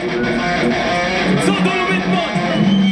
So Dolomit Mod!